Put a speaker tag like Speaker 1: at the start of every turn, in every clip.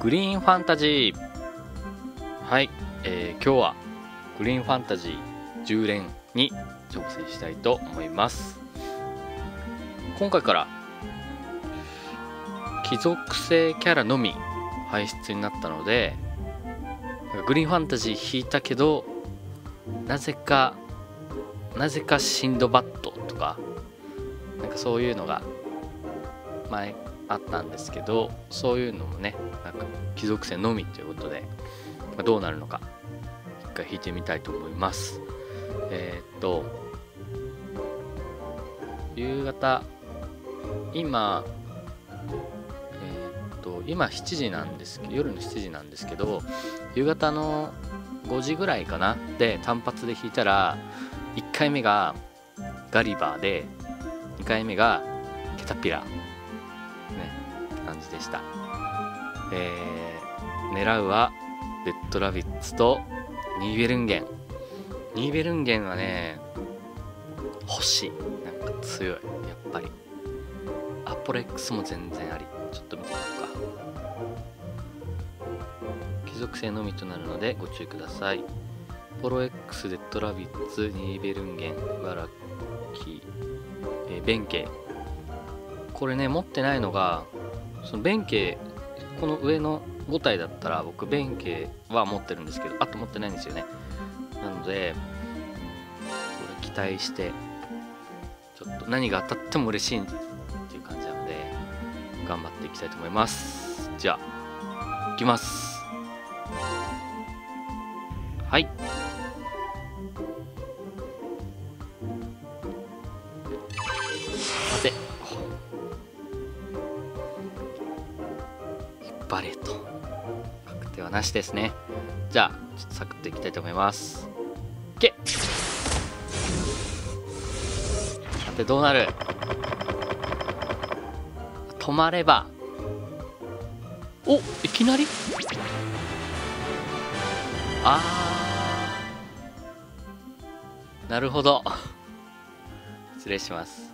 Speaker 1: グリーンファンタジー。はい、えー、今日はグリーンファンタジー10連に挑戦したいと思います。今回から貴族性キャラのみ排出になったのでグリーンファンタジー引いたけどなぜかなぜかシンドバッドとかなんかそういうのが前あったんですけどそういうのもねなんか貴族性のみということで、まあ、どうなるのか一回引いてみたいと思います。えー、っと夕方今えー、っと今7時なんですけど夜の7時なんですけど夕方の5時ぐらいかなで単発で引いたら1回目がガリバーで2回目がケタピラー。感じでした。えー、狙うはレッドラビッツとニーベルンゲン。ニーベルンゲンはね、欲しい。なんか強い。やっぱり。アポレックスも全然あり。ちょっと見てみようか。貴族性のみとなるのでご注意ください。ポロ X、デッドラビッツ、ニーベルンゲン、茨城、えー、弁慶。これね、持ってないのが、その弁慶この上の5体だったら僕弁慶は持ってるんですけどあと持ってないんですよね。なのでこれ期待してちょっと何が当たっても嬉しいっていう感じなので頑張っていきたいと思います。じゃあいきます。はい。バレーと。確定はなしですね。じゃあちょっとサクッといきたいと思います。けさてどうなる？止まれば。おいきなり？あー。なるほど。失礼します。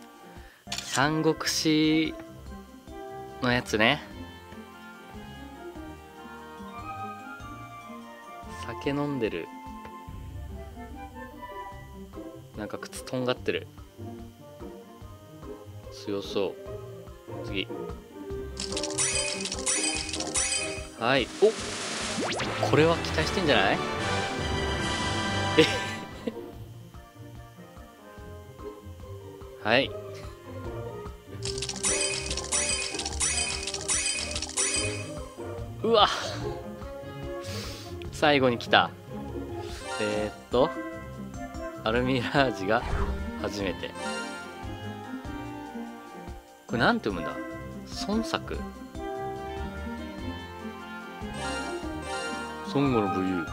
Speaker 1: 三国志のやつね。酒飲んでる。なんか靴とんがってる。強そう。次。はい。おこれは期待してんじゃない？えはい。うわ。最後に来たえー、っとアルミラージが初めて。これなんて読むんだ？孫作？孫悟の武勇。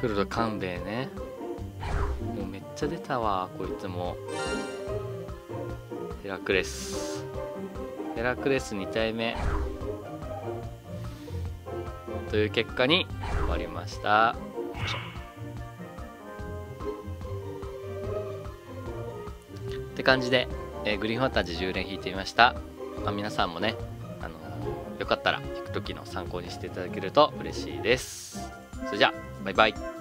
Speaker 1: 黒田官兵衛ね。もうめっちゃ出たわこいつも。ヘラクレス。ヘラクレス2体目という結果に終わりました。って感じで、えー、グリーンファンタジー10連弾いてみました、まあ、皆さんもね、あのー、よかったら弾く時の参考にしていただけると嬉しいです。それじゃあバイバイ。